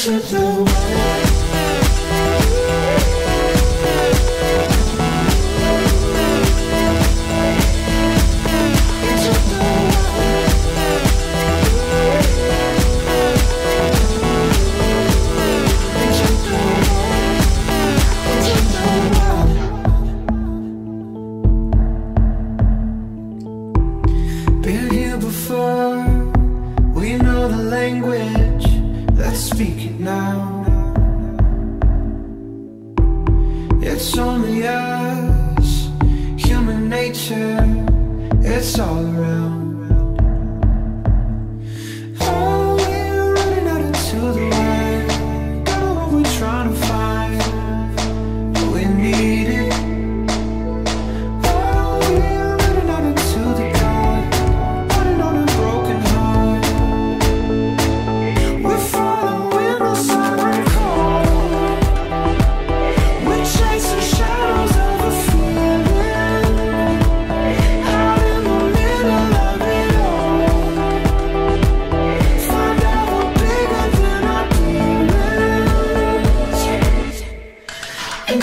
to the before. We know the language speak it now. It's only us, human nature, it's all around.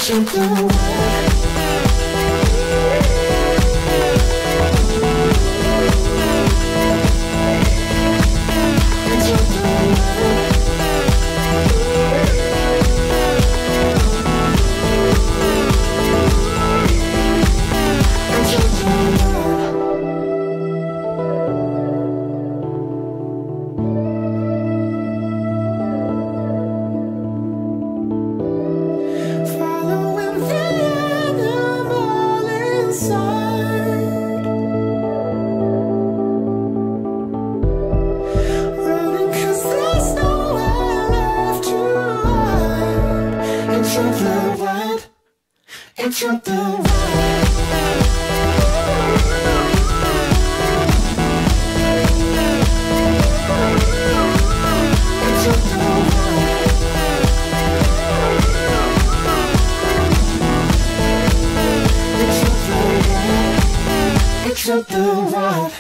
you. Shut the ride.